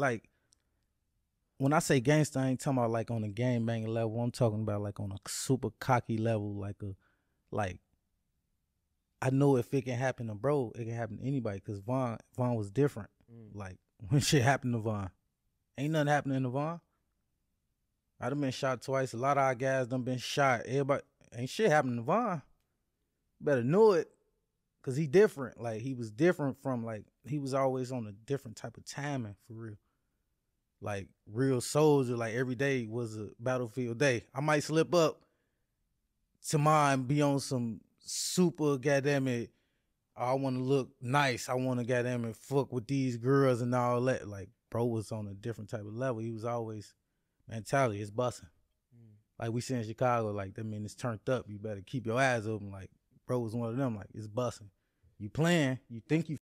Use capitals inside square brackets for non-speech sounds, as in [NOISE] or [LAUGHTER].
like when I say gangster, I ain't talking about like on a game bang level. I'm talking about like on a super cocky level, like a like I know if it can happen to bro, it can happen to anybody. Cause Von Von was different. Mm. Like [LAUGHS] when shit happened to Von, ain't nothing happening to Von. I done been shot twice. A lot of our guys done been shot. Everybody ain't shit happening to Von. Better know it, cause he different. Like he was different from like he was always on a different type of timing for real. Like real soldier. Like every day was a battlefield day. I might slip up to mine, be on some super goddamn it. I want to look nice. I want to goddamn it fuck with these girls and all that. Like bro was on a different type of level. He was always mentality. It's busting. Mm. Like we see in Chicago, like that mean it's turned up. You better keep your eyes open. Like bro was one of them. Like it's busting. You playing. You think you